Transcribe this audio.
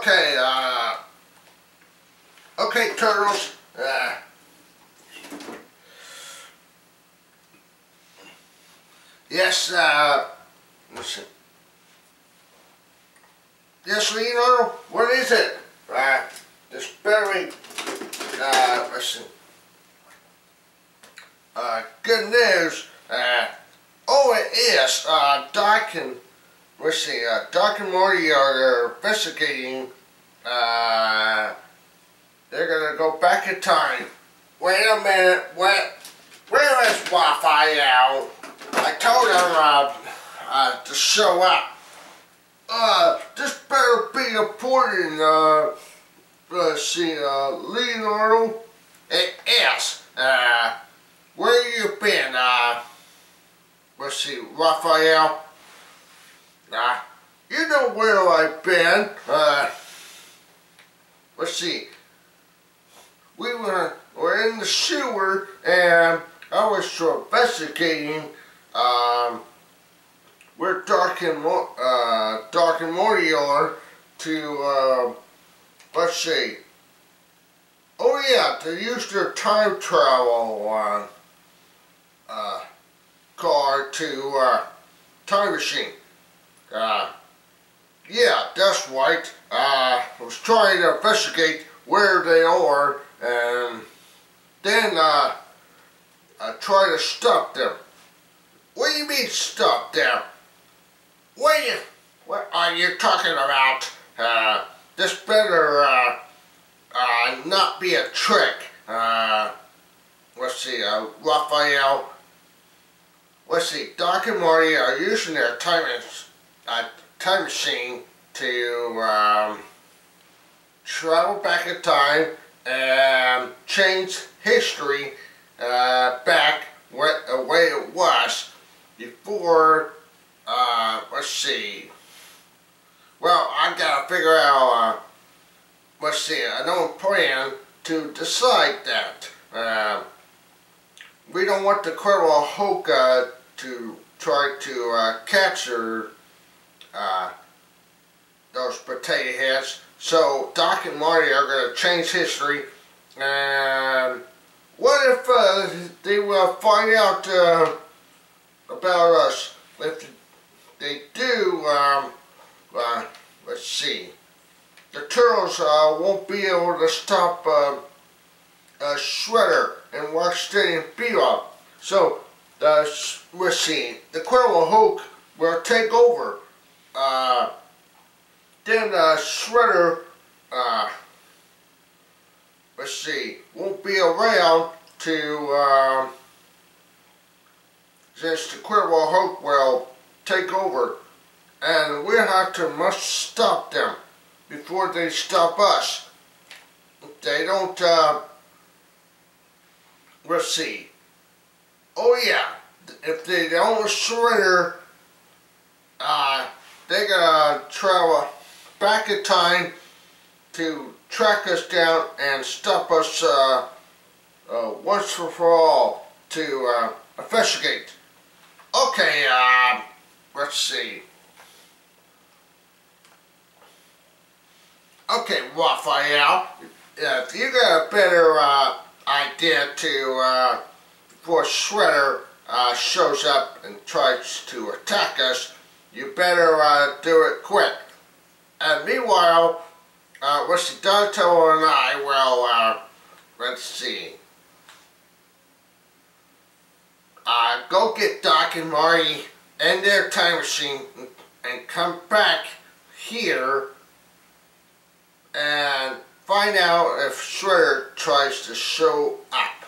Okay, uh, okay, turtles. Uh, yes, uh, listen. Yes, Leonardo, what is it? Uh, this berry, uh, listen. Uh, good news, uh, oh it is, uh, and, let's see, uh, Doc and Marty are investigating, uh, they're gonna go back in time. Wait a minute, where, where is Raphael? I told him, uh, uh, to show up. Uh, this better be important, uh, let's see, uh, Leonardo. It is, uh, where you been, uh, let's see, Raphael? Uh, you know where I've been, uh, let's see, we were, were in the sewer and I was investigating, um, where Dark and, Mo uh, Dark and Morty are to, uh, let's see, oh yeah, they used their time travel, uh, uh, car to, uh, time machine. Uh, yeah, that's right. Uh, I was trying to investigate where they are and then, uh, I tried to stop them. What do you mean stop them? What are you, what are you talking about? Uh, this better, uh, uh, not be a trick. Uh, let's see, uh, Raphael. Let's see, Doc and Marty are using their time, uh, time machine to, um, travel back in time and change history, uh, back what, the way it was before, uh, let's see. Well, I gotta figure out, uh, let's see, I don't plan to decide that. Uh, we don't want the Cuervo Hoka to try to uh, capture uh, those potato heads. So Doc and Marty are going to change history. And what if uh, they will find out uh, about us? If they do, um, uh, let's see. The turtles uh, won't be able to stop uh, Shredder and Rocksteady and Bebop. So, let's see. The Cuervo Hulk will take over. Uh, then uh, Shredder, uh, let's see, won't be around to, uh, since the Cuervo Hulk will take over. And we have to must stop them before they stop us. If they don't, uh, let's see. Oh yeah, if they don't surrender, uh, they're gonna travel back in time to track us down and stop us uh, uh, once and for all to uh, investigate. Okay, uh, let's see. Okay, Raphael, if you got a better uh, idea to, uh, before Shredder uh, shows up and tries to attack us, you better uh, do it quick. And meanwhile, uh, see, Donatello and I will, uh, let's see, uh, go get Doc and Marty and their time machine and come back here and find out if Shredder tries to show up.